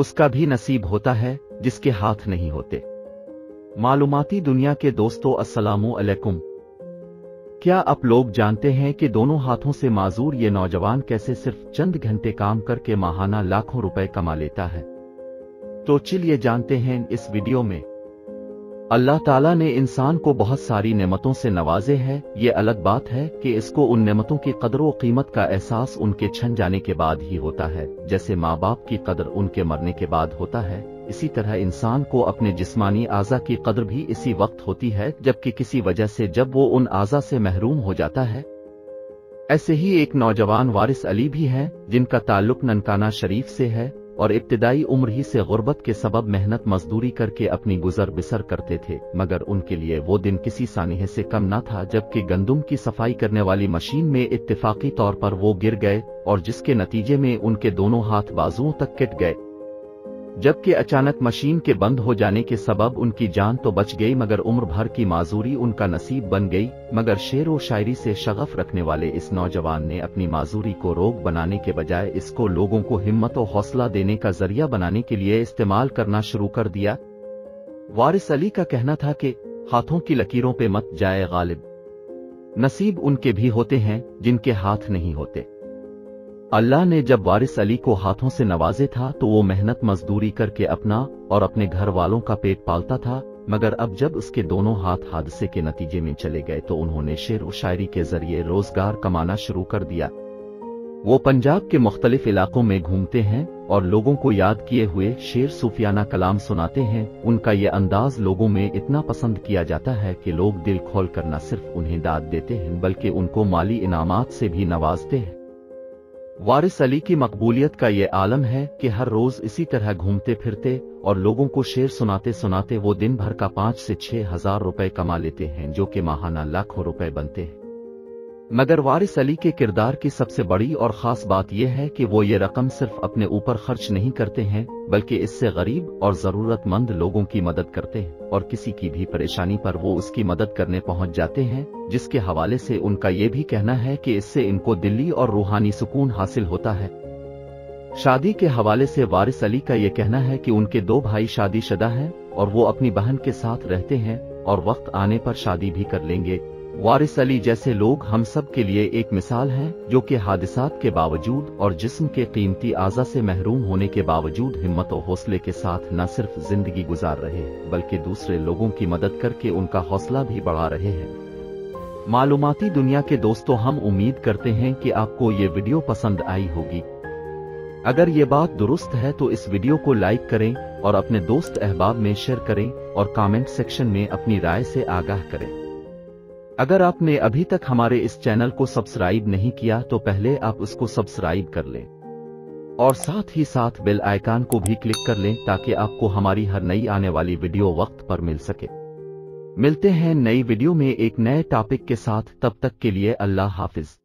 उसका भी नसीब होता है, जिसके हाथ नहीं होते। मालूमती दुनिया के दोस्तों, अस्सलामु क्या आप लोग जानते हैं कि दोनों हाथों से माजूर ये नौजवान कैसे सिर्फ़ चंद घंटे काम करके माहाना लाखों रुपए कमा लेता है? तो चलिए जानते हैं इस वीडियो में अल्लाह ताला ने इंसान को बहुत सारी नेमतों से नवाजे है। ये अलग बात है कि इसको उन नेमतों की कदर व कीमत का एहसास उनके छन जाने के बाद ही होता है, जैसे माँ बाप की कदर उनके मरने के बाद होता है। इसी तरह इंसान को अपने जिस्मानी आज़ा की कदर भी इसी वक्त होती है, जबकि किसी वजह से जब वो उन आज़ा से महरूम हो जाता है। ऐसे ही एक नौजवान वारिस अली भी हैं, जिनका ताल्लुक ननकाना शरीफ से है। और इब्तदाई उम्र ही से गुर्बत के सबब मेहनत मजदूरी करके अपनी गुजर बिसर करते थे, मगर उनके लिए वो दिन किसी सानहे से कम न था, जबकि गंदुम की सफ़ाई करने वाली मशीन में इत्तेफाकी तौर पर वो गिर गए, और जिसके नतीजे में उनके दोनों हाथ बाजुओं तक किट गए। जबकि अचानक मशीन के बंद हो जाने के सबब उनकी जान तो बच गई मगर उम्र भर की माजूरी उनका नसीब बन गई, मगर शेर व शायरी से शगफ रखने वाले इस नौजवान ने अपनी माजूरी को रोग बनाने के बजाय इसको लोगों को हिम्मत और हौसला देने का ज़रिया बनाने के लिए इस्तेमाल करना शुरू कर दिया। वारिस अली का कहना था कि, हाथों की लकीरों पे मत जाए गालिब। नसीब उनके भी होते हैं, जिनके हाथ नहीं होते। अल्लाह ने जब वारिस अली को हाथों से नवाजे था तो वो मेहनत मजदूरी करके अपना और अपने घर वालों का पेट पालता था, मगर अब जब उसके दोनों हाथ हादसे के नतीजे में चले गए तो उन्होंने शेर व शायरी के ज़रिए रोज़गार कमाना शुरू कर दिया। वो पंजाब के मुख्तलिफ़ इलाकों में घूमते हैं और लोगों को याद किए हुए शेर सूफियाना कलाम सुनाते हैं। उनका ये अंदाज लोगों में इतना पसंद किया जाता है कि लोग दिल खोल कर न सिर्फ़ उन्हें दाद देते हैं, बल्कि उनको माली इनामात से भी नवाजते हैं। वारिस अली की मकबूलियत का ये आलम है कि हर रोज इसी तरह घूमते फिरते और लोगों को शेर सुनाते सुनाते वो दिन भर का पाँच से छह हज़ार रुपए कमा लेते हैं, जो कि माहाना लाखों रुपए बनते हैं। मगर वारिस अली के किरदार की सबसे बड़ी और खास बात यह है कि वो ये रकम सिर्फ़ अपने ऊपर खर्च नहीं करते हैं, बल्कि इससे गरीब और जरूरतमंद लोगों की मदद करते हैं, और किसी की भी परेशानी पर वो उसकी मदद करने पहुँच जाते हैं, जिसके हवाले से उनका ये भी कहना है कि इससे इनको दिल्ली और रूहानी सुकून हासिल होता है। शादी के हवाले से वारिस अली का ये कहना है कि उनके दो भाई शादीशुदा हैं, और वो अपनी बहन के साथ रहते हैं, और वक्त आने पर शादी भी कर लेंगे। वारिस अली जैसे लोग हम सब के लिए एक मिसाल हैं, जो कि हादिसात के बावजूद और जिस्म के कीमती आज़ा से महरूम होने के बावजूद हिम्मत और हौसले के साथ न सिर्फ़ ज़िंदगी गुजार रहे बल्कि दूसरे लोगों की मदद करके उनका हौसला भी बढ़ा रहे हैं। मालूमती दुनिया के दोस्तों, हम उम्मीद करते हैं कि आपको ये वीडियो पसंद आई होगी। अगर ये बात दुरुस्त है तो इस वीडियो को लाइक करें और अपने दोस्त अहबाब में शेयर करें और कमेंट सेक्शन में अपनी राय से आगाह करें। अगर आपने अभी तक हमारे इस चैनल को सब्सक्राइब नहीं किया तो पहले आप उसको सब्सक्राइब कर लें। और साथ ही साथ बेल आइकान को भी क्लिक कर लें, ताकि आपको हमारी हर नई आने वाली वीडियो वक्त पर मिल सके। मिलते हैं नई वीडियो में एक नए टॉपिक के साथ, तब तक के लिए अल्लाह हाफिज।